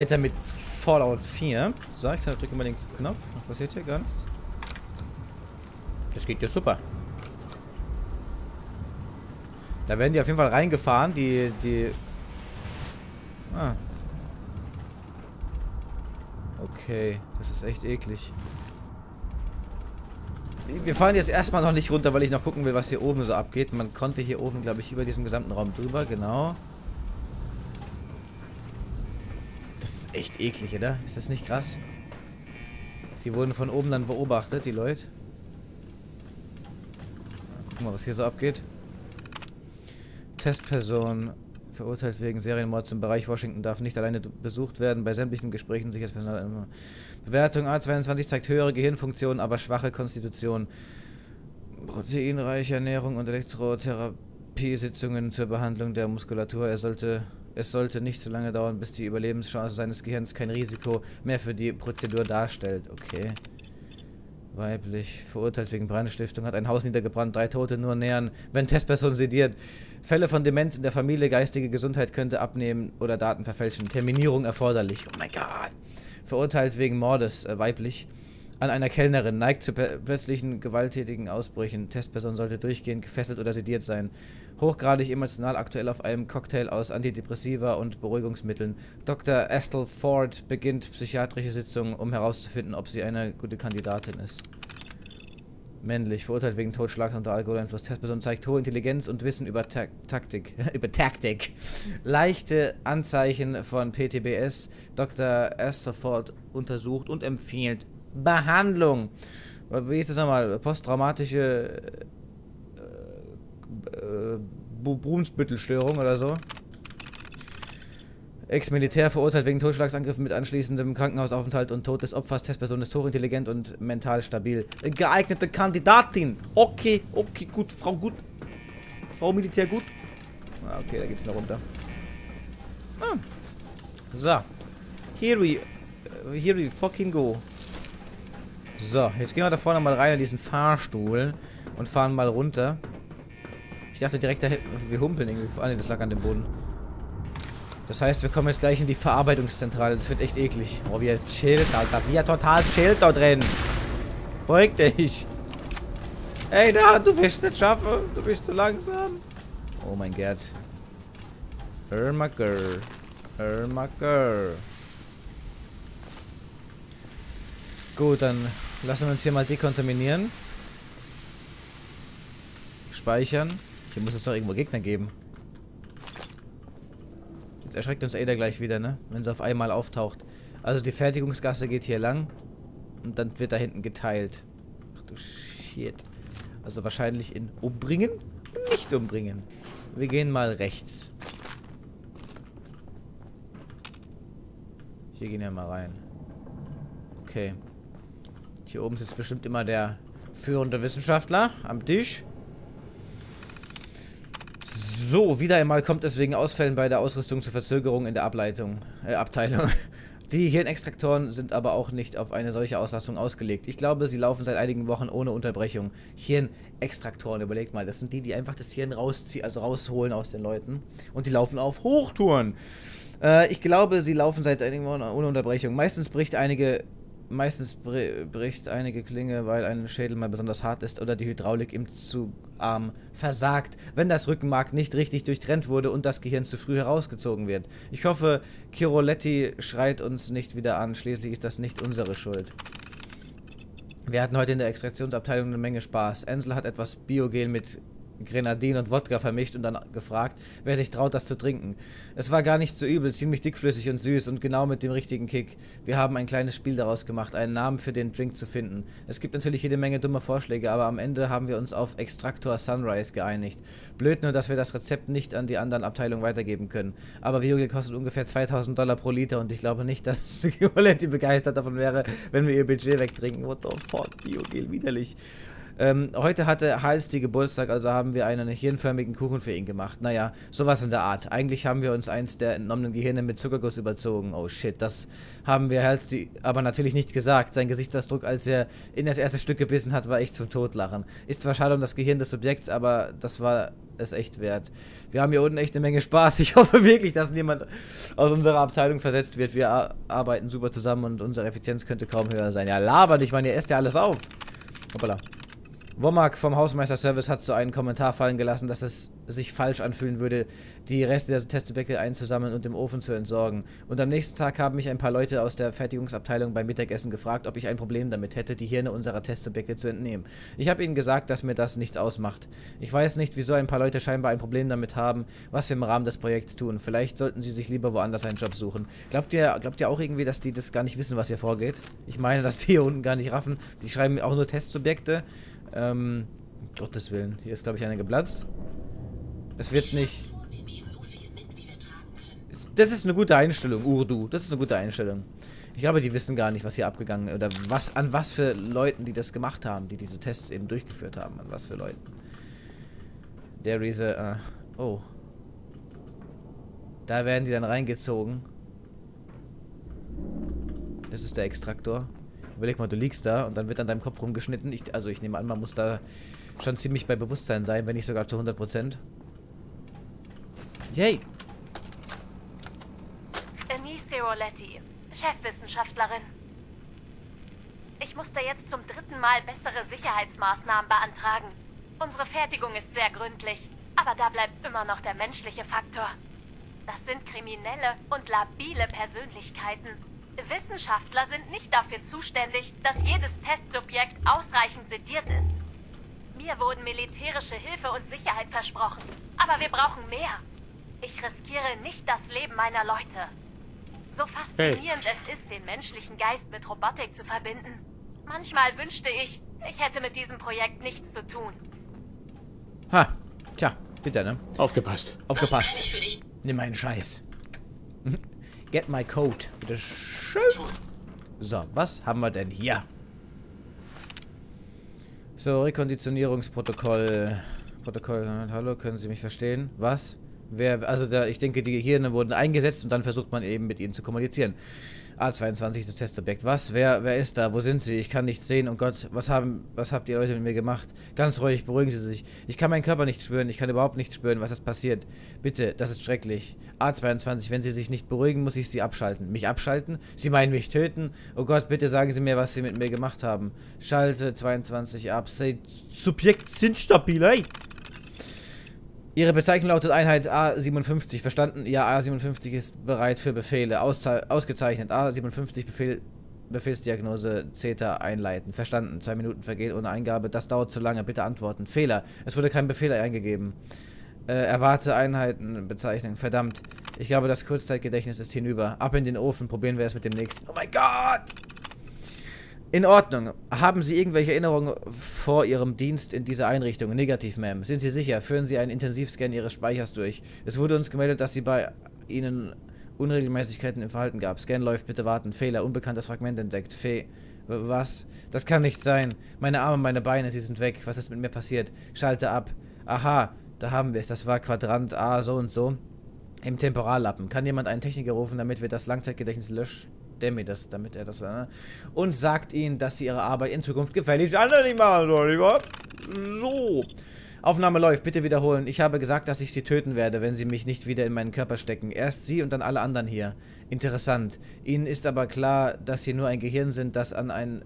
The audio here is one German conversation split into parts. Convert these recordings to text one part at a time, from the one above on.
Weiter mit Fallout 4. So, ich drücke mal den Knopf. Was passiert hier? Gar nichts. Das geht ja super. Da werden die auf jeden Fall reingefahren, die, die... Ah. Okay, das ist echt eklig. Wir fahren jetzt erstmal noch nicht runter, weil ich noch gucken will, was hier oben so abgeht. Man konnte hier oben, glaube ich, über diesem gesamten Raum drüber, genau. Echt eklig, oder? Ist das nicht krass? Die wurden von oben dann beobachtet, die Leute. Gucken wir, was hier so abgeht. Testperson verurteilt wegen Serienmords im Bereich Washington darf nicht alleine besucht werden. Bei sämtlichen Gesprächen sich als Personal immer. Bewertung A22 zeigt höhere Gehirnfunktionen, aber schwache Konstitution. Proteinreiche Ernährung und Elektrotherapiesitzungen zur Behandlung der Muskulatur. Er sollte, es sollte nicht so lange dauern, bis die Überlebenschance seines Gehirns kein Risiko mehr für die Prozedur darstellt. Okay. Weiblich, verurteilt wegen Brandstiftung, hat ein Haus niedergebrannt, drei Tote nur nähern, wenn Testperson sediert. Fälle von Demenz in der Familie, geistige Gesundheit könnte abnehmen oder Daten verfälschen. Terminierung erforderlich. Oh mein Gott. Verurteilt wegen Mordes, äh, weiblich, an einer Kellnerin, neigt zu plötzlichen gewalttätigen Ausbrüchen. Testperson sollte durchgehend gefesselt oder sediert sein. Hochgradig emotional aktuell auf einem Cocktail aus Antidepressiva und Beruhigungsmitteln. Dr. Estelle Ford beginnt psychiatrische Sitzungen, um herauszufinden, ob sie eine gute Kandidatin ist. Männlich, verurteilt wegen Totschlags unter Alkoholeinfluss. Testperson zeigt hohe Intelligenz und Wissen über Ta Taktik. über Taktik. Leichte Anzeichen von PTBS. Dr. Esther Ford untersucht und empfiehlt Behandlung. Wie ist das nochmal? Posttraumatische äh, äh, Brunsbüttelstörung oder so. Ex-Militär verurteilt wegen Totschlagsangriffen mit anschließendem Krankenhausaufenthalt und Tod des Opfers. Testperson ist hochintelligent und mental stabil. Geeignete Kandidatin. Okay, okay, gut. Frau gut. Frau Militär gut. Ah, okay, da geht's noch runter. Ah. So. Here we... Here we fucking go. So, jetzt gehen wir da vorne mal rein in diesen Fahrstuhl und fahren mal runter. Ich dachte direkt, wir humpeln irgendwie. Ah, ne, das lag an dem Boden. Das heißt, wir kommen jetzt gleich in die Verarbeitungszentrale. Das wird echt eklig. Oh, wie er chillt, Alter. Wie er total chillt da drin. Beruhig dich. Ey, da, du wirst es schaffen. Du bist zu langsam. Oh mein Gott. Ermacker. Ermacker. Gut, dann lassen wir uns hier mal dekontaminieren. Speichern. Hier muss es doch irgendwo Gegner geben. Jetzt erschreckt uns Ada gleich wieder, ne? Wenn sie auf einmal auftaucht. Also die Fertigungsgasse geht hier lang. Und dann wird da hinten geteilt. Ach du Shit. Also wahrscheinlich in umbringen? Nicht umbringen. Wir gehen mal rechts. Hier gehen wir mal rein. Okay. Hier oben sitzt bestimmt immer der führende Wissenschaftler am Tisch. So, wieder einmal kommt es wegen Ausfällen bei der Ausrüstung zu Verzögerungen in der Ableitung, äh, Abteilung. Die Hirnextraktoren sind aber auch nicht auf eine solche Auslastung ausgelegt. Ich glaube, sie laufen seit einigen Wochen ohne Unterbrechung. Hirnextraktoren, überlegt mal, das sind die, die einfach das Hirn rausziehen, also rausholen aus den Leuten. Und die laufen auf Hochtouren. Äh, ich glaube, sie laufen seit einigen Wochen ohne Unterbrechung. Meistens bricht einige Meistens bricht einige Klinge, weil ein Schädel mal besonders hart ist oder die Hydraulik im Zugarm versagt, wenn das Rückenmark nicht richtig durchtrennt wurde und das Gehirn zu früh herausgezogen wird. Ich hoffe, Chiroletti schreit uns nicht wieder an, schließlich ist das nicht unsere Schuld. Wir hatten heute in der Extraktionsabteilung eine Menge Spaß. Ensel hat etwas Biogel mit Grenadin und Wodka vermischt und dann gefragt, wer sich traut, das zu trinken. Es war gar nicht so übel, ziemlich dickflüssig und süß und genau mit dem richtigen Kick. Wir haben ein kleines Spiel daraus gemacht, einen Namen für den Drink zu finden. Es gibt natürlich jede Menge dumme Vorschläge, aber am Ende haben wir uns auf Extraktor Sunrise geeinigt. Blöd nur, dass wir das Rezept nicht an die anderen Abteilungen weitergeben können. Aber Biogel kostet ungefähr 2000 Dollar pro Liter und ich glaube nicht, dass Violetti begeistert davon wäre, wenn wir ihr Budget wegtrinken. What the fuck, Biogel, widerlich. Ähm, heute hatte Hals die Geburtstag, also haben wir einen hirnförmigen Kuchen für ihn gemacht. Naja, sowas in der Art. Eigentlich haben wir uns eins der entnommenen Gehirne mit Zuckerguss überzogen. Oh shit, das haben wir Hals die aber natürlich nicht gesagt. Sein Gesichtsausdruck, als er in das erste Stück gebissen hat, war echt zum Totlachen. Ist zwar schade um das Gehirn des Subjekts, aber das war es echt wert. Wir haben hier unten echt eine Menge Spaß. Ich hoffe wirklich, dass niemand aus unserer Abteilung versetzt wird. Wir arbeiten super zusammen und unsere Effizienz könnte kaum höher sein. Ja, laber nicht, man, ihr esst ja alles auf. Hoppala. Womack vom Hausmeister-Service hat so einen Kommentar fallen gelassen, dass es sich falsch anfühlen würde, die Reste der Testobjekte einzusammeln und im Ofen zu entsorgen. Und am nächsten Tag haben mich ein paar Leute aus der Fertigungsabteilung beim Mittagessen gefragt, ob ich ein Problem damit hätte, die Hirne unserer Testobjekte zu entnehmen. Ich habe ihnen gesagt, dass mir das nichts ausmacht. Ich weiß nicht, wieso ein paar Leute scheinbar ein Problem damit haben, was wir im Rahmen des Projekts tun. Vielleicht sollten sie sich lieber woanders einen Job suchen. Glaubt ihr, glaubt ihr auch irgendwie, dass die das gar nicht wissen, was hier vorgeht? Ich meine, dass die hier unten gar nicht raffen. Die schreiben auch nur Testsubjekte. Ähm, Gottes Willen. Hier ist, glaube ich, einer geplatzt. Es wird nicht... Das ist eine gute Einstellung, Urdu. Das ist eine gute Einstellung. Ich glaube, die wissen gar nicht, was hier abgegangen ist. Oder was, an was für Leuten die das gemacht haben, die diese Tests eben durchgeführt haben. An was für Leuten. Der Riese, äh, oh. Da werden die dann reingezogen. Das ist der Extraktor. Überleg mal, du liegst da und dann wird an deinem Kopf rumgeschnitten. Ich, also ich nehme an, man muss da schon ziemlich bei Bewusstsein sein, wenn nicht sogar zu 100%. Yay! Anise Roletti, Chefwissenschaftlerin. Ich musste jetzt zum dritten Mal bessere Sicherheitsmaßnahmen beantragen. Unsere Fertigung ist sehr gründlich, aber da bleibt immer noch der menschliche Faktor. Das sind kriminelle und labile Persönlichkeiten. Wissenschaftler sind nicht dafür zuständig, dass jedes Testsubjekt ausreichend sediert ist. Mir wurden militärische Hilfe und Sicherheit versprochen, aber wir brauchen mehr. Ich riskiere nicht das Leben meiner Leute. So faszinierend hey. es ist, den menschlichen Geist mit Robotik zu verbinden. Manchmal wünschte ich, ich hätte mit diesem Projekt nichts zu tun. Ha, tja, bitte, ne? Aufgepasst. Aufgepasst. Nimm meinen Scheiß. Get my code. Bitte schön. So, was haben wir denn hier? So, Rekonditionierungsprotokoll. Protokoll, hallo, können Sie mich verstehen? Was? Wer, also da, ich denke, die Gehirne wurden eingesetzt und dann versucht man eben mit ihnen zu kommunizieren. A22 das Testobjekt. Was? Wer, wer ist da? Wo sind sie? Ich kann nichts sehen. Oh Gott, was haben, was habt ihr Leute mit mir gemacht? Ganz ruhig, beruhigen Sie sich. Ich kann meinen Körper nicht spüren. Ich kann überhaupt nicht spüren, was ist passiert. Bitte, das ist schrecklich. A22, wenn Sie sich nicht beruhigen, muss ich Sie abschalten. Mich abschalten? Sie meinen mich töten? Oh Gott, bitte sagen Sie mir, was Sie mit mir gemacht haben. Schalte 22 ab. Subjekt sind stabil, hey! Ihre Bezeichnung lautet Einheit A57. Verstanden? Ja, A57 ist bereit für Befehle. ausgezeichnet. A57 Befehl Befehlsdiagnose CETA einleiten. Verstanden. Zwei Minuten vergehen ohne Eingabe. Das dauert zu lange. Bitte antworten. Fehler. Es wurde kein Befehl eingegeben. Äh, erwarte Einheiten. Bezeichnung. Verdammt. Ich glaube, das Kurzzeitgedächtnis ist hinüber. Ab in den Ofen. Probieren wir es mit dem nächsten. Oh mein Gott! In Ordnung. Haben Sie irgendwelche Erinnerungen vor Ihrem Dienst in dieser Einrichtung? Negativ, Ma'am. Sind Sie sicher? Führen Sie einen Intensivscan Ihres Speichers durch. Es wurde uns gemeldet, dass Sie bei Ihnen Unregelmäßigkeiten im Verhalten gab. Scan läuft, bitte warten. Fehler, unbekanntes Fragment entdeckt. Fee. Was? Das kann nicht sein. Meine Arme, meine Beine, sie sind weg. Was ist mit mir passiert? Schalte ab. Aha, da haben wir es. Das war Quadrant A, so und so. Im Temporallappen. Kann jemand einen Techniker rufen, damit wir das Langzeitgedächtnis löschen? Der mir das, damit er das, äh, und sagt ihnen, dass sie ihre Arbeit in Zukunft gefälligst anders nicht machen soll, lieber. So. Aufnahme läuft, bitte wiederholen. Ich habe gesagt, dass ich sie töten werde, wenn sie mich nicht wieder in meinen Körper stecken. Erst sie und dann alle anderen hier. Interessant. Ihnen ist aber klar, dass sie nur ein Gehirn sind, das an ein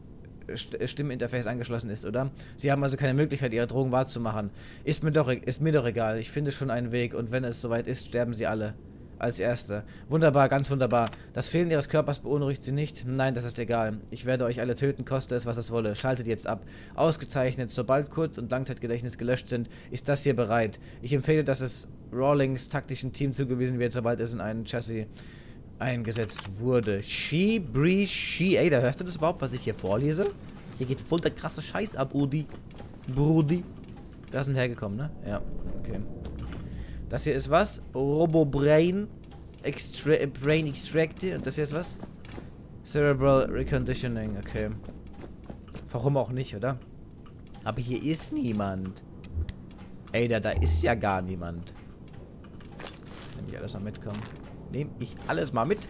Stimminterface angeschlossen ist, oder? Sie haben also keine Möglichkeit, ihre Drogen wahrzumachen. Ist mir doch, ist mir doch egal. Ich finde schon einen Weg und wenn es soweit ist, sterben sie alle als Erste. Wunderbar, ganz wunderbar. Das Fehlen ihres Körpers beunruhigt sie nicht? Nein, das ist egal. Ich werde euch alle töten, koste es, was es wolle. Schaltet jetzt ab. Ausgezeichnet. Sobald Kurz- und Langzeitgedächtnis gelöscht sind, ist das hier bereit. Ich empfehle, dass es Rawlings taktischen Team zugewiesen wird, sobald es in einen Chassis eingesetzt wurde. She, Bree, She. Ey, da hörst du das überhaupt, was ich hier vorlese? Hier geht voll der krasse Scheiß ab, Udi. Brudi. Da sind hergekommen, ne? Ja, okay. Das hier ist was? Robo Brain. Extra Brain Extracte. Und das hier ist was? Cerebral Reconditioning. Okay. Warum auch nicht, oder? Aber hier ist niemand. Ey, da, da ist ja gar niemand. Nehme ich alles mal mitkommen. Nehme ich alles mal mit.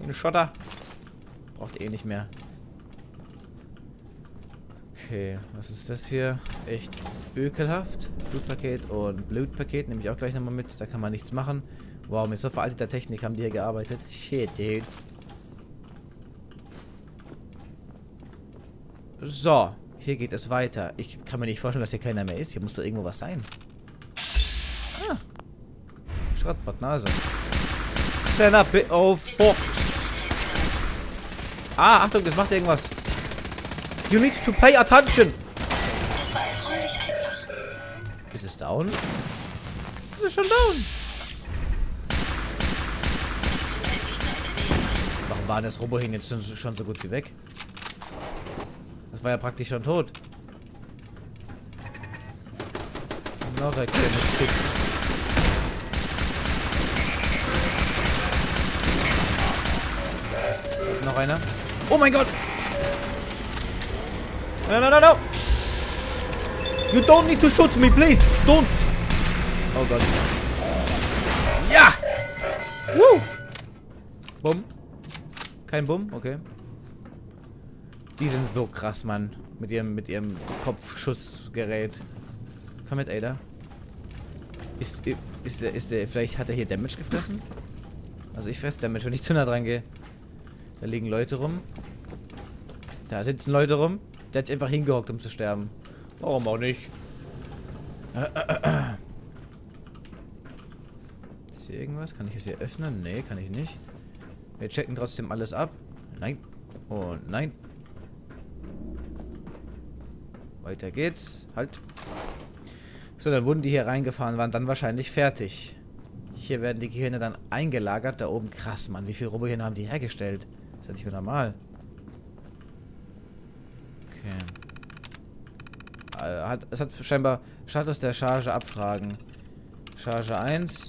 Den Schotter. Braucht eh nicht mehr. Okay, was ist das hier? Echt ökelhaft. Blutpaket und Blutpaket nehme ich auch gleich nochmal mit. Da kann man nichts machen. Wow, mit so veralteter Technik haben die hier gearbeitet. Shit, dude. So, hier geht es weiter. Ich kann mir nicht vorstellen, dass hier keiner mehr ist. Hier muss doch irgendwo was sein. Ah. Schrottbot, Nase. Stand up, oh fuck. Ah, Achtung, das macht irgendwas. You need to pay attention. Ist es down? Ist es schon down? Warum war das Robohin jetzt schon, schon so gut wie weg? Das war ja praktisch schon tot. Noch ein kleines Fix. Da ist noch einer. Oh mein Gott! No, no, no, no! You don't need to shoot me, please! Don't! Oh Gott. Ja! Woo! Bumm. Kein Bumm? Okay. Die sind so krass, Mann. Mit ihrem, mit ihrem Kopfschussgerät. Komm mit, Ada. Ist, ist der, ist der, vielleicht hat er hier Damage gefressen? Also ich fresse Damage, wenn ich zu nah dran gehe. Da liegen Leute rum. Da sitzen Leute rum. Der hat sich einfach hingehockt, um zu sterben. Warum auch nicht? Ist hier irgendwas? Kann ich es hier öffnen? Nee, kann ich nicht. Wir checken trotzdem alles ab. Nein. Und nein. Weiter geht's. Halt. So, dann wurden die hier reingefahren, waren dann wahrscheinlich fertig. Hier werden die Gehirne dann eingelagert. Da oben, krass, Mann. Wie viele Robohirne haben die hergestellt? Ist ja nicht mehr normal. Okay. Äh, hat, es hat scheinbar Status der Charge abfragen. Charge 1.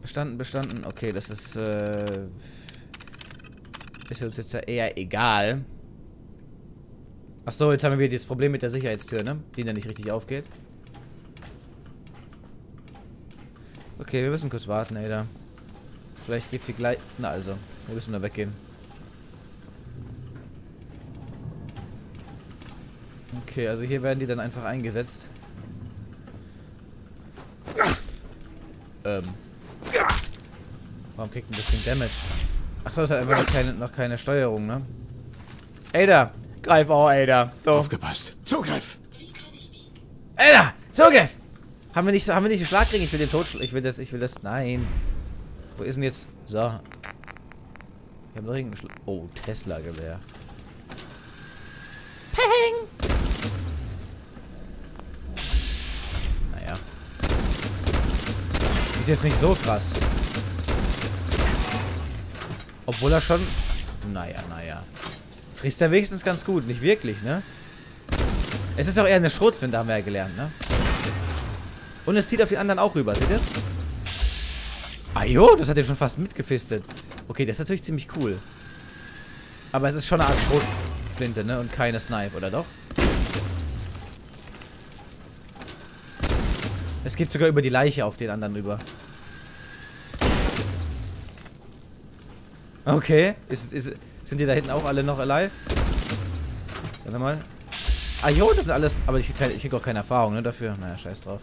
Bestanden, bestanden. Okay, das ist, äh, ist uns jetzt eher egal. Achso, jetzt haben wir dieses Problem mit der Sicherheitstür, ne? Die dann nicht richtig aufgeht. Okay, wir müssen kurz warten, Ada. Vielleicht geht sie gleich... Na also, wir müssen da weggehen. Okay, also hier werden die dann einfach eingesetzt. Ähm. Warum kriegt das Ding Damage? Achso, das hat einfach noch keine, noch keine Steuerung, ne? Ada! Greif auch, Ada! Doch. Aufgepasst. Zugriff! Ada! Zugriff! Haben wir nicht, haben wir nicht einen Schlagring? Ich will den Tod... Ich will das, ich will das... Nein. Wo ist denn jetzt... So. Wir haben noch irgendeinen Schla Oh, Tesla-Gewehr. Peng! Naja. Ist jetzt nicht so krass. Obwohl er schon... Naja, naja. Frisst er wenigstens ganz gut. Nicht wirklich, ne? Es ist auch eher eine Schrotflinte, haben wir ja gelernt, ne? Und es zieht auf die anderen auch rüber. Seht ihr das? Ah das hat er schon fast mitgefistet. Okay, das ist natürlich ziemlich cool. Aber es ist schon eine Art Schrotflinte, ne? Und keine Snipe, oder doch? Es geht sogar über die Leiche auf den anderen rüber. Okay. Ist, ist, sind die da hinten auch alle noch alive? Warte mal. Ah jo, das sind alles... Aber ich, ich krieg auch keine Erfahrung, ne, dafür. Naja, scheiß drauf.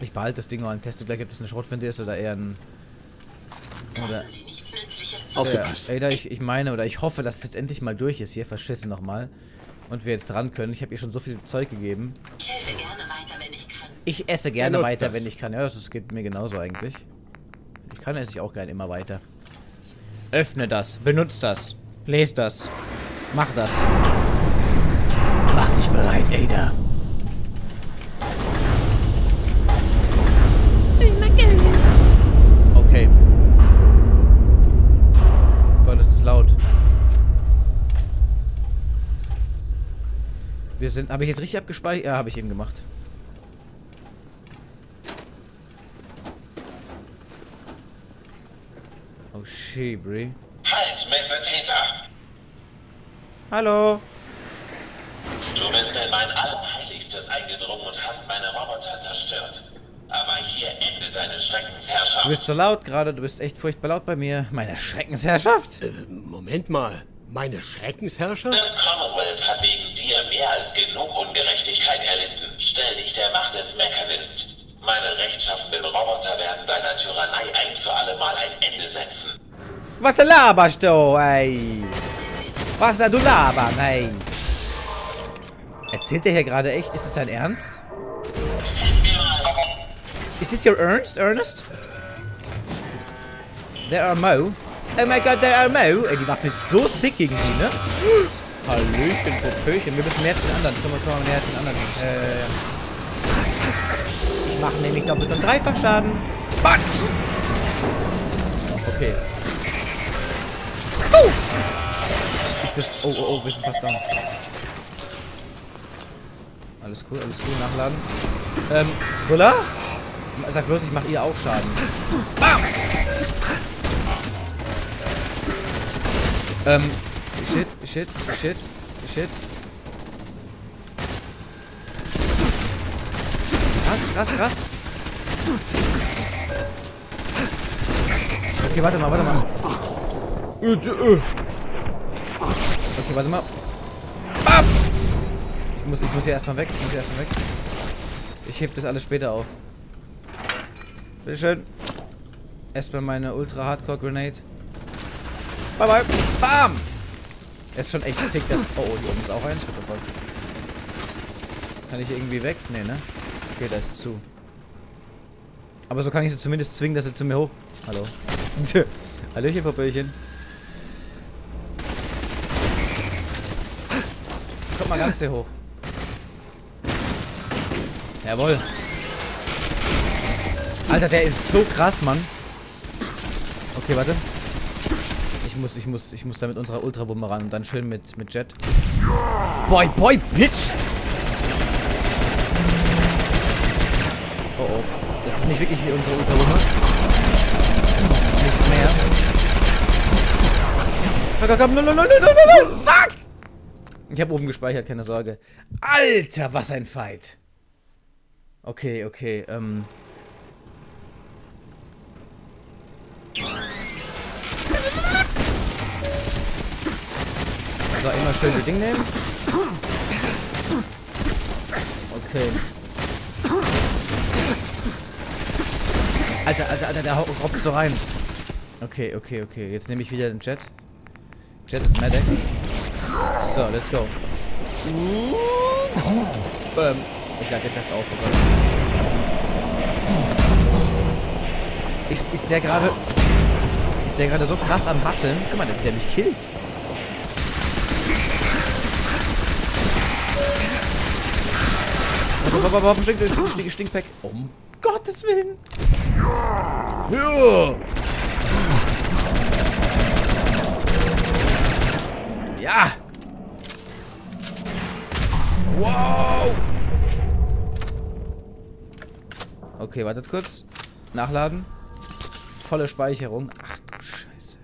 Ich behalte das Ding mal und teste gleich, ob das eine Schrotflinte ist oder eher ein... Oder... Aufgepasst. Ja, Ada, ich, ich meine, oder ich hoffe, dass es jetzt endlich mal durch ist hier. Verschissen nochmal. Und wir jetzt dran können. Ich habe ihr schon so viel Zeug gegeben. Ich helfe gerne ich esse gerne weiter, das. wenn ich kann. Ja, das, geht mir genauso eigentlich. Ich kann esse ich auch gerne immer weiter. Öffne das. Benutzt das. Lest das. Mach das. Mach dich bereit, Ada. Okay. Gott, es ist laut. Wir sind. Habe ich jetzt richtig abgespeichert? Ja, habe ich eben gemacht. Shibri. Halt, Mr. Täter! Hallo. Du bist in mein Allerheiligstes eingedrungen und hast meine Roboter zerstört. Aber hier endet deine Schreckensherrschaft. Du bist so laut gerade, du bist echt furchtbar laut bei mir. Meine Schreckensherrschaft? Äh, Moment mal. Meine Schreckensherrschaft? Das Commonwealth hat wegen dir mehr als genug Ungerechtigkeit erlitten. Stell dich der Macht des Mechanist. Meine rechtschaffenden Roboter werden deiner Tyrannei ein für alle Mal ein Ende setzen. Was du laberst du, ey? Was da du labern, ey? Erzählt der hier gerade echt? Ist das sein Ernst? Ist das your Ernst, Ernest? There are Mo. Oh my god, there are Mo. Ey, die Waffe ist so sick gegen die, ne? Hallöchen, Popöchen. Wir müssen mehr zu den anderen. Komm mal, komm mal mehr zu den anderen. Äh, ich mache nämlich doppelt und dreifach Schaden. Batsch! Okay. Ist das... Oh, oh, oh, wir sind fast down. Alles cool, alles cool. Nachladen. Ähm, Bulla? Sag bloß, ich mache ihr auch Schaden. Bam! Ähm, shit, shit, shit, shit. Krass, krass, krass. Okay, warte mal, warte mal. Okay, warte mal. Bam! Ich muss, ich muss hier erstmal weg. Ich muss hier erstmal weg. Ich heb das alles später auf. Bitteschön. Erstmal meine Ultra Hardcore Grenade. Bye bye. Bam! Er ist schon echt sick, das. Oh, oh, hier oben ist auch eins. The fuck? Kann ich irgendwie weg? Nee, ne? Okay, da ist zu. Aber so kann ich sie zumindest zwingen, dass sie zu mir hoch. Hallo. Hallöchen, Popöchen. Mal ganz hier hoch. Jawohl. Alter, der ist so krass, Mann. Okay, warte. Ich muss, ich muss, ich muss da mit unserer Ultrawumme ran und dann schön mit, mit Jet. Boy, boy, bitch! Oh, oh. Das ist nicht wirklich wie unsere Ultrawumme. Nicht mehr. Komm, komm, no, no, no, no, no, no, fuck! Ich habe oben gespeichert, keine Sorge. Alter, was ein Fight. Okay, okay, ähm... So, immer schön die Ding nehmen. Okay. Alter, Alter, Alter, der robbt so rein. Okay, okay, okay. Jetzt nehme ich wieder den Jet. Jet und Medex. So, let's go. Ähm, ich lade jetzt erst auf. Ist, ist der gerade... Ist der gerade so krass am Hasseln? Guck mal, der, der mich killt. Der Stinkpack? Um Gottes Willen. Ja. Ja. Wow. Okay, wartet kurz. Nachladen. Volle Speicherung. Ach du Scheiße.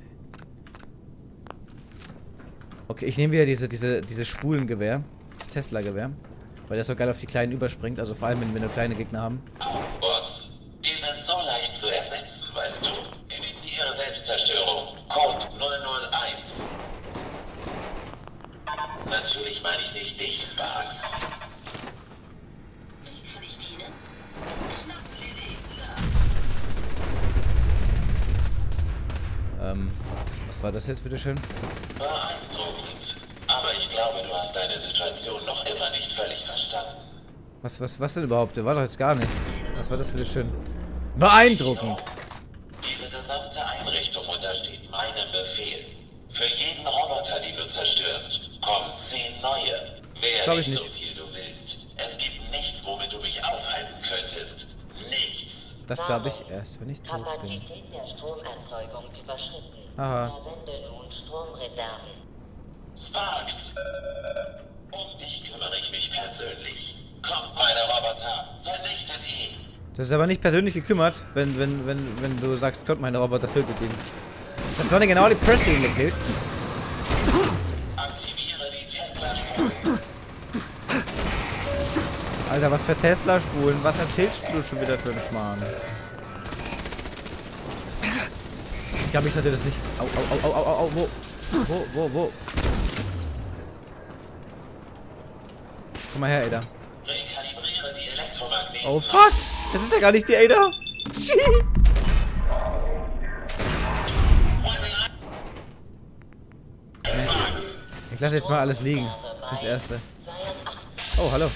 Okay, ich nehme wieder diese, diese, dieses Spulengewehr. Das Tesla-Gewehr. Weil der so geil auf die Kleinen überspringt. Also vor allem, wenn wir nur kleine Gegner haben. Meine ich nicht dich, Sparks. Wie kann ich dienen? Schnappen Sie sie, Sir. Ähm, was war das jetzt, bitteschön? Beeindruckend. Aber ich glaube, du hast deine Situation noch immer nicht völlig verstanden. Was, was, was denn überhaupt? Der war doch jetzt gar nichts. Was war das bitteschön? Beeindruckend. Diese gesamte Einrichtung untersteht meinem Befehl. Für jeden Roboter, den du zerstörst, neue. Wehr Glaub ich nicht so viel du willst. Es gibt nichts, womit du mich aufhalten könntest. Nichts. Das glaube ich erst, wenn ich tot bin. Aha. Sparks! Um dich kümmere ich mich persönlich. Kommt, meine Roboter! Vernichtet ihn! Das ist aber nicht persönlich gekümmert, wenn, wenn, wenn, wenn du sagst, Gott, meine Roboter tötet ihn. Das war genau die Pressing gekillt. Alter, was für Tesla-Spulen? Was erzählst du schon wieder für einen Schmarrn? Ich glaube, ich sollte das nicht... Au, au, au, au, au, au, wo? Wo, wo, wo? Komm mal her, Ada. Oh, fuck! Das ist ja gar nicht die Ada. Ich lasse jetzt mal alles liegen. Fürs Erste. Oh, hallo.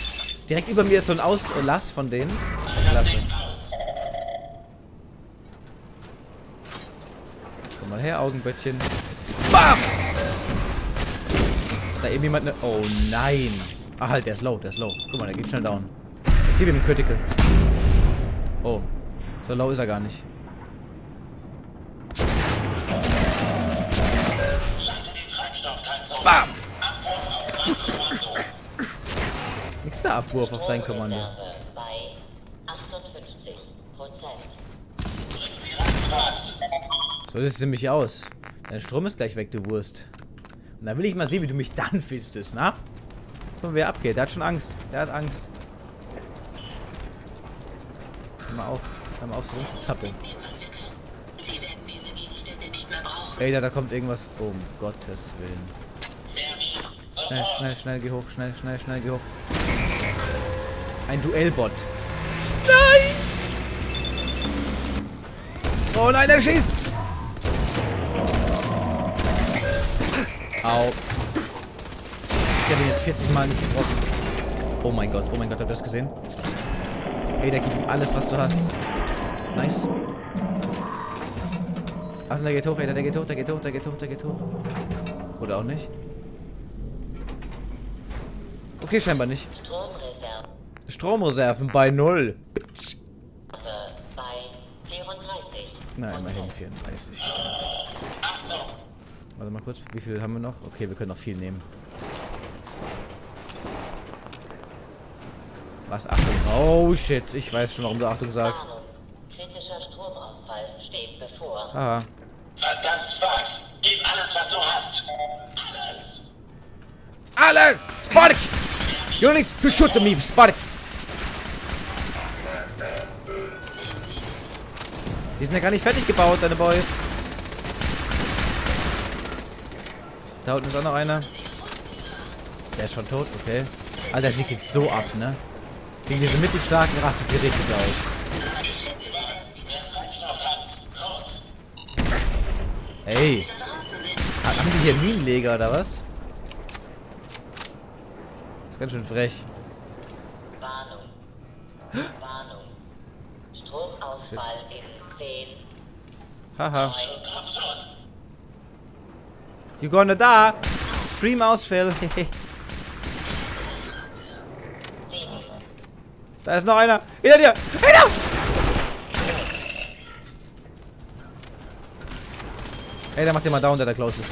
Direkt über mir ist so ein Auslass von denen. Klasse. Komm mal her, Augenböttchen. Bam! Da eben jemand ne... Oh nein. Ah, halt, der ist low, der ist low. Guck mal, der geht schnell down. Ich gebe ihm einen Critical. Oh. So low ist er gar nicht. Nix der Abwurf auf dein Kommando. Reserve bei 58 Prozent. Schwarz. So sieht es nämlich aus. Dein Strom ist gleich weg, du Wurst. Und dann will ich mal sehen, wie du mich dann fistest, na? Guck mal, wer abgeht. Der hat schon Angst. Der hat Angst. Hör mal auf. Hör mal auf, so rumzuzappeln. Ey, da, da kommt irgendwas. Oh, um Gottes Willen. Schnell, schnell, schnell, geh hoch. Schnell, schnell, schnell, geh hoch. Ein Duellbot. Nein! Oh nein, er schießt! Au. Ich habe ihn jetzt 40 Mal nicht getroffen. Oh mein Gott, oh mein Gott, habt ihr das gesehen? Ey, der gibt ihm alles, was du hast. Nice. Ach, der geht hoch, ey, der geht hoch, der geht hoch, der geht hoch, der geht hoch. Oder auch nicht? Okay, scheinbar nicht. Stromreserve Stromreserven bei null. bei 34 Na, immerhin 34. Achtung. Warte mal kurz, wie viel haben wir noch? Okay, wir können noch viel nehmen. Was? Achtung. Oh shit, ich weiß schon, warum du Achtung sagst. Kritischer Stromausfall steht bevor. Aha. Verdammt, Schwarz. Gib alles, was du hast. Alles. Alles! Sparks! You need to shoot me, Sparks! Die sind ja gar nicht fertig gebaut, deine Boys. Da unten ist auch noch einer. Der ist schon tot, okay. Alter, der sieht jetzt so ab, ne? Gegen diese Mittelstarken rastet sie richtig aus. Ey. Ha- Haben die hier Minenleger oder was? Ist ganz schön frech. Warnung. Warnung. Stromausfall in 10, Haha. 9, Komm schon. You gonna die? Stream Ausfall. da ist noch einer. Hinter dir. Hinter! Ey, der macht den mal down, der da close ist.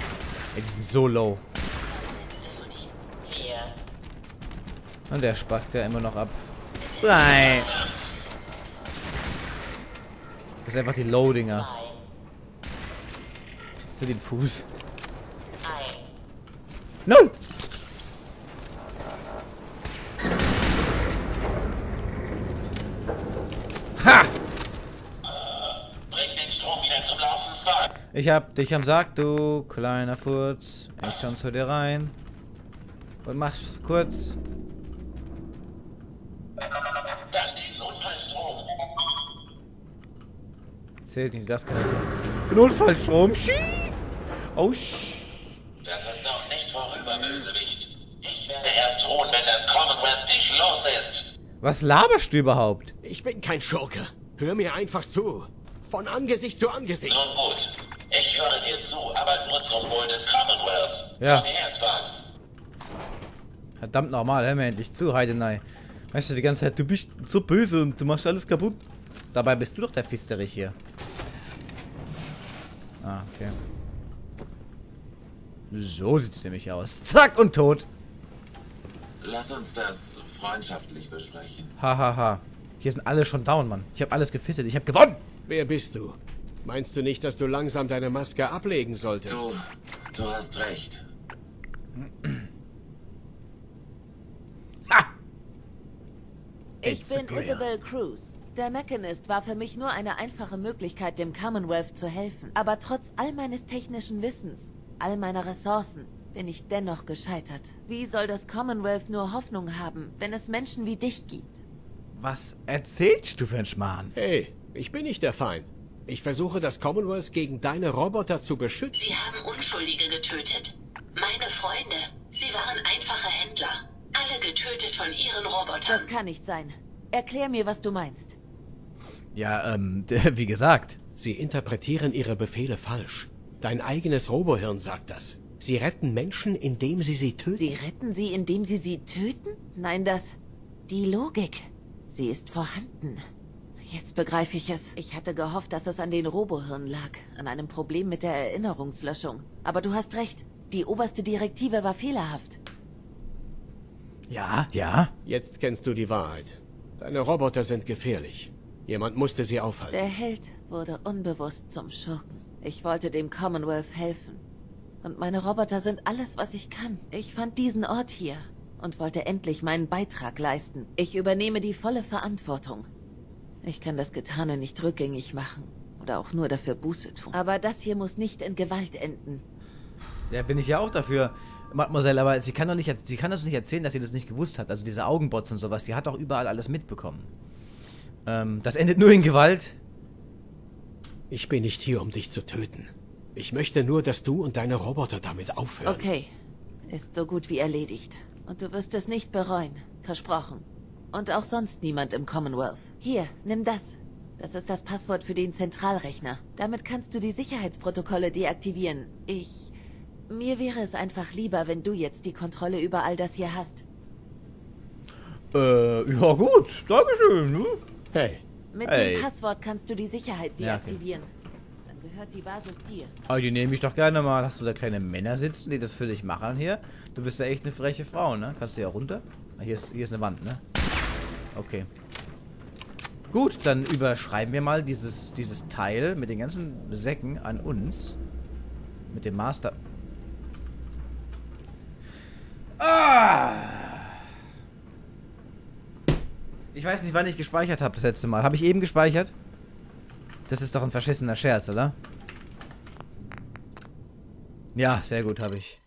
Ey, die sind so low. 4, Und der spackt ja immer noch ab. Nein. Das ist einfach die Loadinger. 2, Für den Fuß. 1. No! Ha! Bring den Strom wieder zum Laufen, Spark. Ich hab dich am Sack, du kleiner Furz. Ich komm zu dir rein. Und mach's kurz. Zählt nicht, das kann ich. Notfallstrom. Schie! Oh, sch. Das ist noch nicht vorüber, Bösewicht. Ich werde erst ruhen, wenn das Commonwealth dich los ist. Was laberst du überhaupt? Ich bin kein Schurke. Hör mir einfach zu. Von Angesicht zu Angesicht. Nun gut. Ich höre dir zu, aber nur zum Wohl des Commonwealth. Ja. Her. Verdammt normal, hör mir endlich zu, Heidenei. Weißt du die ganze Zeit, du bist so böse und du machst alles kaputt. Dabei bist du doch der Fisterich hier. Ah, okay. So sieht's nämlich aus. Zack und tot. Lass uns das freundschaftlich besprechen. Hahaha. Ha, ha. Hier sind alle schon down, Mann. Ich habe alles gefistet. Ich habe gewonnen. Wer bist du? Meinst du nicht, dass du langsam deine Maske ablegen solltest? Du, du hast recht. Ha! Ich It's bin. Isabel Cruz. Der Mechanist war für mich nur eine einfache Möglichkeit, dem Commonwealth zu helfen. Aber trotz all meines technischen Wissens, all meiner Ressourcen, bin ich dennoch gescheitert. Wie soll das Commonwealth nur Hoffnung haben, wenn es Menschen wie dich gibt? Was erzählst du für ein Schmarrn? Hey, ich bin nicht der Feind. Ich versuche das Commonwealth gegen deine Roboter zu beschützen. Sie haben Unschuldige getötet. Meine Freunde, sie waren einfache Händler. Alle getötet von ihren Robotern. Das kann nicht sein. Erklär mir, was du meinst. Ja, ähm, wie gesagt. Sie interpretieren ihre Befehle falsch. Dein eigenes Robohirn sagt das. Sie retten Menschen, indem sie sie töten. Sie retten sie, indem sie sie töten? Nein, das... Die Logik. Sie ist vorhanden. Jetzt begreife ich es. Ich hatte gehofft, dass es an den Robohirn lag, an einem Problem mit der Erinnerungslöschung. Aber du hast recht. Die oberste Direktive war fehlerhaft. Ja, ja. Jetzt kennst du die Wahrheit. Deine Roboter sind gefährlich. Jemand musste sie aufhalten. Der Held wurde unbewusst zum Schurken. Ich wollte dem Commonwealth helfen. Und meine Roboter sind alles, was ich kann. Ich fand diesen Ort hier und wollte endlich meinen Beitrag leisten. Ich übernehme die volle Verantwortung. Ich kann das Getane nicht rückgängig machen oder auch nur dafür Buße tun. Aber das hier muss nicht in Gewalt enden. Ja, bin ich ja auch dafür, Mademoiselle, aber sie kann doch nicht, sie kann uns nicht erzählen, dass sie das nicht gewusst hat. Also diese Augenbots und sowas, sie hat doch überall alles mitbekommen. Ähm, das endet nur in Gewalt. Ich bin nicht hier, um dich zu töten. Ich möchte nur, dass du und deine Roboter damit aufhören. Okay, ist so gut wie erledigt. Und du wirst es nicht bereuen. Versprochen. Und auch sonst niemand im Commonwealth. Hier, nimm das. Das ist das Passwort für den Zentralrechner. Damit kannst du die Sicherheitsprotokolle deaktivieren. Ich... Mir wäre es einfach lieber, wenn du jetzt die Kontrolle über all das hier hast. Äh, ja gut, Dankeschön, ne? Hey, Mit Hey. dem Passwort kannst du die Sicherheit Ja, okay. deaktivieren. Dann gehört die Basis dir. Aber die nehme ich doch gerne mal. Hast du da kleine Männer sitzen, die das für dich machen hier? Du bist ja echt eine freche Frau, ne? Kannst du ja runter? Ah, Hier ist, hier ist eine Wand, ne? Okay. Gut, dann überschreiben wir mal dieses, dieses Teil mit den ganzen Säcken an uns. Mit dem Master... Ah! Ich weiß nicht, wann ich gespeichert habe das letzte Mal. Habe ich eben gespeichert? Das ist doch ein verschissener Scherz, oder? Ja, sehr gut, habe ich.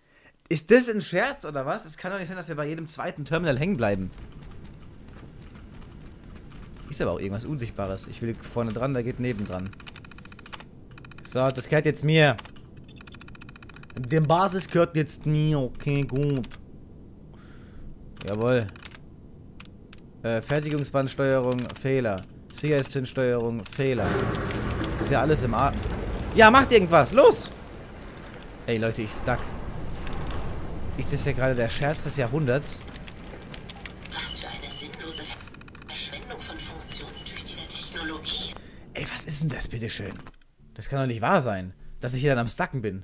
Ist das ein Scherz, oder was? Es kann doch nicht sein, dass wir bei jedem zweiten Terminal hängen bleiben. Ist aber auch irgendwas Unsichtbares. Ich will vorne dran, da geht nebendran. So, das gehört jetzt mir. Der Basis gehört jetzt mir. Okay, gut. Jawohl. Äh, Fertigungsbandsteuerung, Fehler. Sicherheitszündsteuerung, Fehler. Das ist ja alles im A. Ja, macht irgendwas, los! Ey, Leute, ich stuck. Ich, das ist ja gerade der Scherz des Jahrhunderts. Was für eine sinnlose Verschwendung von funktionstüchtiger Technologie. Ey, was ist denn das, bitteschön? Das kann doch nicht wahr sein, dass ich hier dann am Stucken bin.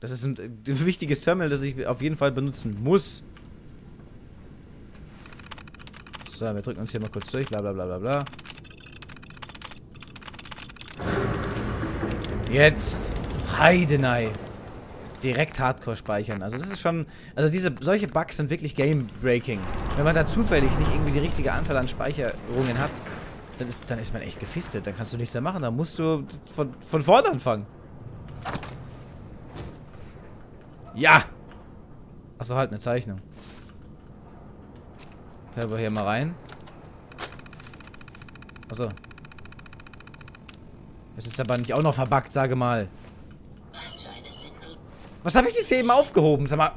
Das ist ein, äh, ein wichtiges Terminal, das ich auf jeden Fall benutzen muss. So, wir drücken uns hier mal kurz durch, bla bla bla bla bla. Jetzt! Heidenei! Direkt Hardcore speichern. Also das ist schon... Also diese solche Bugs sind wirklich game-breaking. Wenn man da zufällig nicht irgendwie die richtige Anzahl an Speicherungen hat, dann ist, dann ist man echt gefistet. Dann kannst du nichts mehr machen. Dann musst du von, von vorne anfangen. Ja! Achso, halt, eine Zeichnung. Hören wir hier mal rein. Achso. Das ist aber nicht auch noch verbuggt, sage mal. Was habe ich jetzt hier eben aufgehoben? Sag mal.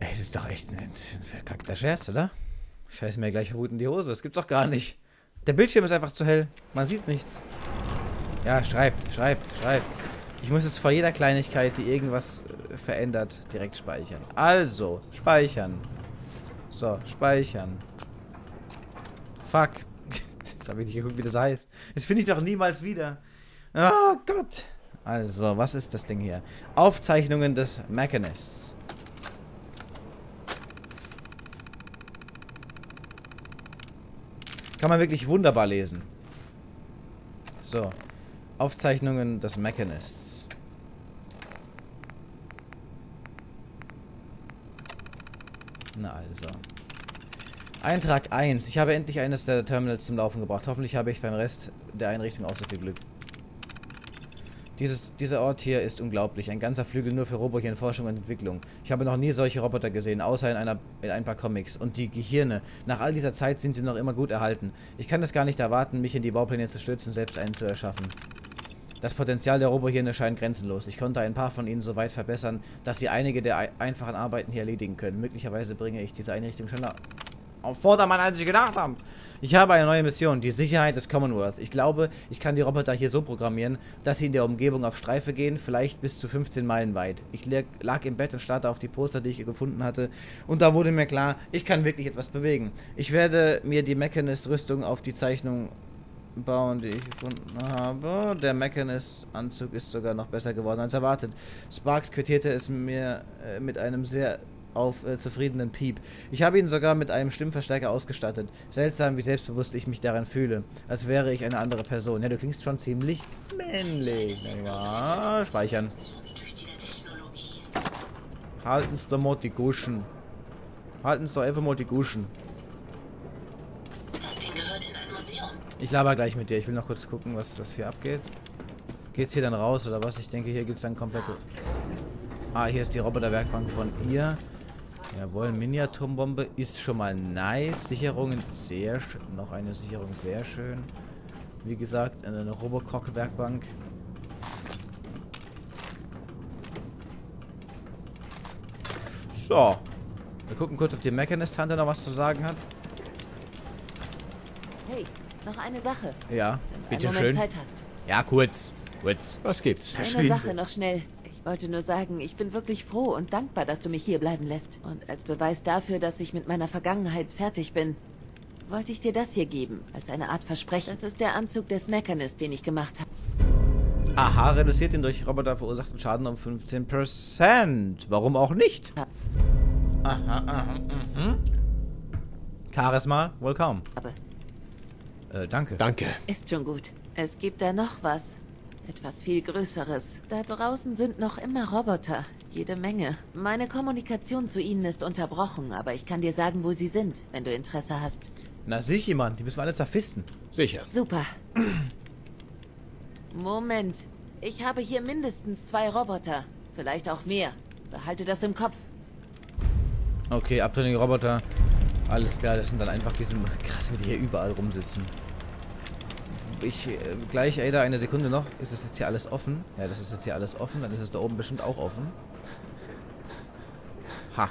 Ey, das ist doch echt ein, ein verkackter Scherz, oder? Scheiß mir gleich Wut in die Hose. Das gibt's doch gar nicht. Der Bildschirm ist einfach zu hell. Man sieht nichts. Ja, schreibt, schreibt, schreibt. Ich muss jetzt vor jeder Kleinigkeit, die irgendwas verändert, direkt speichern. Also, speichern. So, speichern. Fuck. Jetzt habe ich nicht geguckt, wie das heißt. Das finde ich doch niemals wieder. Oh Gott. Also, was ist das Ding hier? Aufzeichnungen des Mechanists. Kann man wirklich wunderbar lesen. So. Aufzeichnungen des Mechanists. Na also. Eintrag 1. Ich habe endlich eines der Terminals zum Laufen gebracht. Hoffentlich habe ich beim Rest der Einrichtung auch so viel Glück. Dieses, dieser Ort hier ist unglaublich. Ein ganzer Flügel nur für Roboter in Forschung und Entwicklung. Ich habe noch nie solche Roboter gesehen, außer in, einer, in ein paar Comics. Und die Gehirne. Nach all dieser Zeit sind sie noch immer gut erhalten. Ich kann es gar nicht erwarten, mich in die Baupläne zu stürzen, selbst einen zu erschaffen. Das Potenzial der Robohirne scheint grenzenlos. Ich konnte ein paar von ihnen so weit verbessern, dass sie einige der ei- einfachen Arbeiten hier erledigen können. Möglicherweise bringe ich diese Einrichtung schneller auf Vordermann, als ich gedacht habe. Ich habe eine neue Mission, die Sicherheit des Commonwealth. Ich glaube, ich kann die Roboter hier so programmieren, dass sie in der Umgebung auf Streife gehen, vielleicht bis zu 15 Meilen weit. Ich lag- lag im Bett und starrte auf die Poster, die ich gefunden hatte, und da wurde mir klar, ich kann wirklich etwas bewegen. Ich werde mir die Mechanist-Rüstung auf die Zeichnung bauen, die ich gefunden habe. Der Mechanist-Anzug ist sogar noch besser geworden als erwartet. Sparks quittierte es mir äh, mit einem sehr auf äh, zufriedenen Piep. Ich habe ihn sogar mit einem Stimmverstärker ausgestattet. Seltsam, wie selbstbewusst ich mich daran fühle. Als wäre ich eine andere Person. Ja, du klingst schon ziemlich männlich. Ja, speichern. Technologie. Halten's doch mal die Guschen. Halten's doch einfach mal die Guschen. Das Ding gehört in ein Museum. Ich laber gleich mit dir. Ich will noch kurz gucken, was das hier abgeht. Geht's hier dann raus oder was? Ich denke, hier gibt's dann komplette... Ah, hier ist die Roboterwerkbank von ihr. Jawohl, Miniaturbombe ist schon mal nice. Sicherungen sehr schön. Noch eine Sicherung sehr schön. Wie gesagt, eine Robocock-Werkbank. So. Wir gucken kurz, ob die Mechanist Hunter noch was zu sagen hat. Noch eine Sache. Ja, bitte schön. Zeit hast. Ja, kurz. Kurz. Was gibt's? Eine. Sache noch schnell. Ich wollte nur sagen, ich bin wirklich froh und dankbar, dass du mich hier bleiben lässt. Und als Beweis dafür, dass ich mit meiner Vergangenheit fertig bin, wollte ich dir das hier geben, als eine Art Versprechen. Das ist der Anzug des Mechanist, den ich gemacht habe. Aha, reduziert den durch Roboter verursachten Schaden um 15%. Warum auch nicht? Ja. Aha, aha, mhm. Charisma, wohl kaum. Aber Äh, danke. Danke. ist schon gut. Es gibt da noch was. Etwas viel Größeres. Da draußen sind noch immer Roboter. Jede Menge. Meine Kommunikation zu ihnen ist unterbrochen, aber ich kann dir sagen, wo sie sind, wenn du Interesse hast. Na sicher, Mann. Die müssen wir alle zerfisten. Sicher. Super. Moment. Ich habe hier mindestens zwei Roboter. Vielleicht auch mehr. Behalte das im Kopf. Okay, abtrünnige Roboter. Alles klar, das sind dann einfach diese... Krass, wie die hier überall rumsitzen. Ich... Äh, gleich, Ada, eine Sekunde noch. Ist das jetzt hier alles offen? Ja, das ist jetzt hier alles offen. Dann ist es da oben bestimmt auch offen. Ha.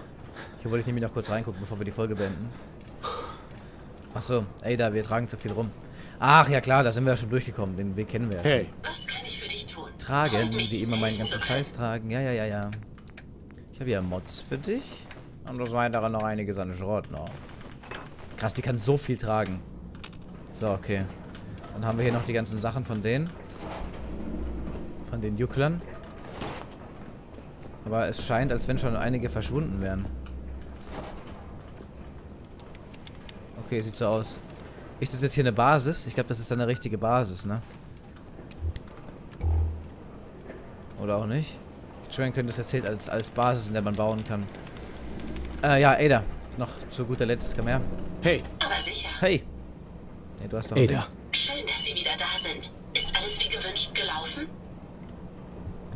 Hier wollte ich nämlich noch kurz reingucken, bevor wir die Folge beenden. Achso, Ada, wir tragen zu viel rum. Ach, ja klar, da sind wir ja schon durchgekommen. Den Weg kennen wir ja schon. Hey, Was kann ich für dich tun? Tragen, wie immer meinen ganzen. Scheiß tragen. Ja, ja, ja, ja. Ich habe hier Mods für dich. Und das weitere noch einiges an Schrott noch. Krass, die kann so viel tragen. So, okay. Dann haben wir hier noch die ganzen Sachen von denen. Von den Jucklern. Aber es scheint, als wenn schon einige verschwunden wären. Okay, sieht so aus. Ist das jetzt hier eine Basis? Ich glaube, das ist eine richtige Basis, ne? Oder auch nicht? Ich schwören könnte, das erzählt als, als Basis, in der man bauen kann. Äh, ja, Ada. Noch zu guter Letzt, komm her. hey, Aber sicher. Hey. Nee, du hast doch ein Ada. Schön, dass Sie wieder da sind. Ist alles wie gewünscht gelaufen?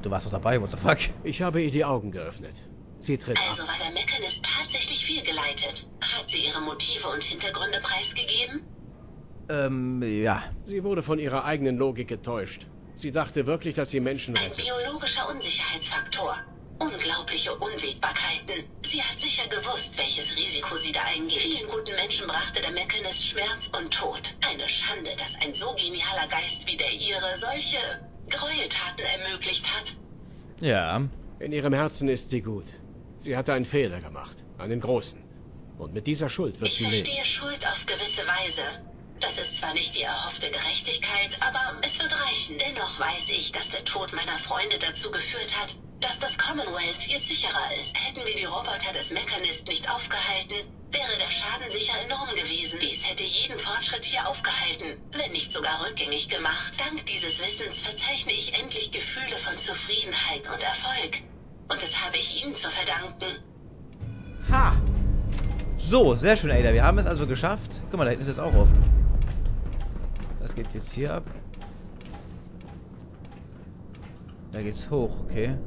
Du warst doch dabei, what the fuck? Ich habe ihr die Augen geöffnet. Sie tritt Also ab. war der Mechanist tatsächlich fehlgeleitet. Hat sie ihre Motive und Hintergründe preisgegeben? Ähm, ja. Sie wurde von ihrer eigenen Logik getäuscht. Sie dachte wirklich, dass sie Menschen Ein rettet. biologischer Unsicherheitsfaktor. Unglaubliche Unwägbarkeiten. Sie hat sicher gewusst, welches Risiko sie da eingeht. Vielen guten Menschen brachte der Mechanist Schmerz und Tod. Eine Schande, dass ein so genialer Geist wie der ihre solche Gräueltaten ermöglicht hat. Ja. In ihrem Herzen ist sie gut. Sie hatte einen Fehler gemacht. Einen großen. Und mit dieser Schuld wird Ich sie leben. verstehe Schuld auf gewisse Weise. Das ist zwar nicht die erhoffte Gerechtigkeit, aber es wird reichen. Dennoch weiß ich, dass der Tod meiner Freunde dazu geführt hat, dass das Commonwealth jetzt sicherer ist. Hätten wir die Roboter des Mechanist nicht aufgehalten, wäre der Schaden sicher enorm gewesen. Dies hätte jeden Fortschritt hier aufgehalten, wenn nicht sogar rückgängig gemacht. Dank dieses Wissens verzeichne ich endlich Gefühle von Zufriedenheit und Erfolg. Und das habe ich Ihnen zu verdanken. Ha! So, sehr schön, Ada. Wir haben es also geschafft. Guck mal, da hinten ist jetzt auch offen. Was geht jetzt hier ab? Da geht's hoch, okay.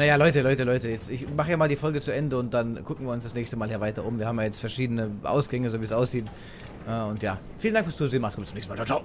Naja, Leute, Leute, Leute, jetzt ich mache ja mal die Folge zu Ende und dann gucken wir uns das nächste Mal hier weiter um. Wir haben ja jetzt verschiedene Ausgänge, so wie es aussieht. Äh, und ja, vielen Dank fürs Zusehen. Macht's gut, bis zum nächsten Mal. Ciao, ciao.